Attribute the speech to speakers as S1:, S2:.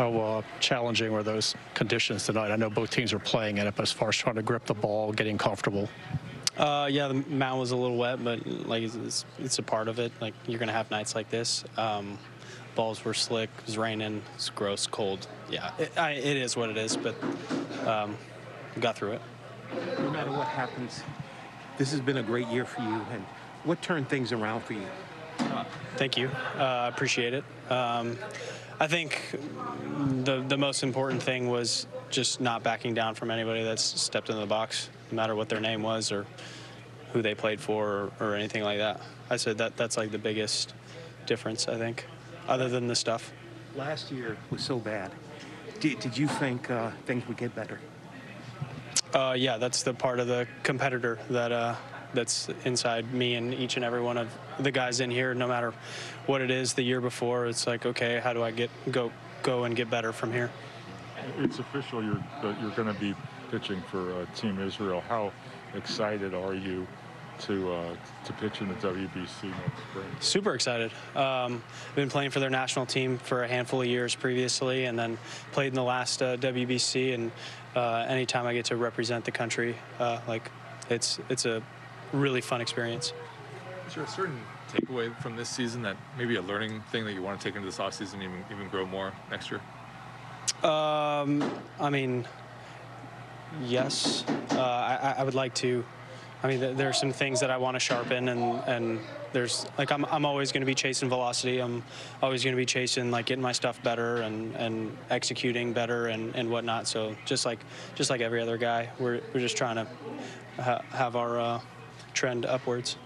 S1: How uh, challenging were those conditions tonight? I know both teams were playing in it, but as far as trying to grip the ball, getting comfortable.
S2: Uh, yeah, the mound was a little wet, but like it's, it's, it's a part of it. Like you're gonna have nights like this. Um, balls were slick. It was raining. It's gross, cold. Yeah, it, I, it is what it is. But um, got through it.
S3: no matter what happens, this has been a great year for you. And what turned things around for you?
S2: Thank you. Uh, I appreciate it. Um, I think the the most important thing was just not backing down from anybody that's stepped into the box, no matter what their name was or who they played for or, or anything like that. I said that that's like the biggest difference. I think, other than the stuff.
S3: Last year was so bad. Did, did you think uh, things would get better?
S2: Uh, yeah, that's the part of the competitor that uh, that's inside me and each and every one of the guys in here. No matter what it is, the year before, it's like, okay, how do I get go go and get better from here?
S4: It's official. You're that you're going to be pitching for uh, Team Israel. How excited are you to uh, to pitch in the WBC next spring?
S2: Super excited. Um, I've been playing for their national team for a handful of years previously, and then played in the last uh, WBC. And uh, anytime I get to represent the country, uh, like it's it's a really fun experience.
S5: Is there a certain takeaway from this season that maybe a learning thing that you want to take into this offseason and even, even grow more next year?
S2: Um, I mean, yes. Uh, I, I would like to. I mean, th- there are some things that I want to sharpen, and and there's like I'm I'm always going to be chasing velocity. I'm always going to be chasing like getting my stuff better and and executing better and and whatnot. So just like just like every other guy, we're we're just trying to ha- have our uh, trend upwards.